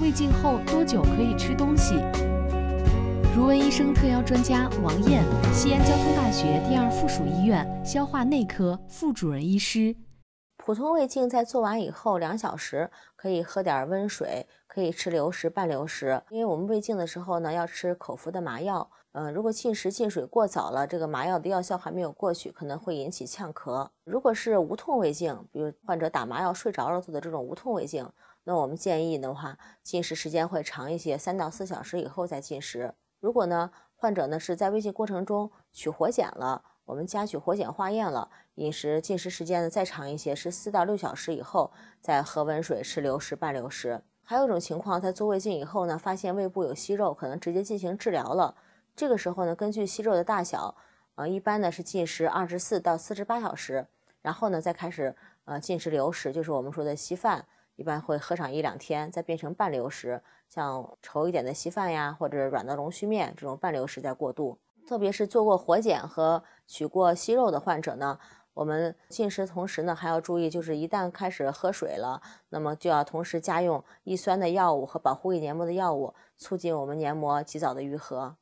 胃镜后多久可以吃东西？如闻医生特邀专家王艳，西安交通大学第二附属医院消化内科副主任医师。普通胃镜在做完以后两小时可以喝点温水，可以吃流食、半流食。因为我们胃镜的时候呢，要吃口服的麻药。嗯，如果进食进水过早了，这个麻药的药效还没有过去，可能会引起呛咳。如果是无痛胃镜，比如患者打麻药睡着了做的这种无痛胃镜，那我们建议的话，进食时间会长一些，三到四小时以后再进食。如果呢，患者呢是在胃镜过程中取活检了，我们加取活检化验了，饮食进食时间呢再长一些，是四到六小时以后再喝温水、吃流食、半流食。还有一种情况，在做胃镜以后呢，发现胃部有息肉，可能直接进行治疗了。这个时候呢，根据息肉的大小，呃，一般呢是进食二十四到四十八小时，然后呢再开始呃进食流食，就是我们说的稀饭，一般会喝上一两天，再变成半流食，像稠一点的稀饭呀，或者软的龙须面这种半流食再过渡。特别是做过活检和取过息肉的患者呢，我们进食同时呢还要注意，就是一旦开始喝水了，那么就要同时加用抑酸的药物和保护胃黏膜的药物，促进我们黏膜及早的愈合。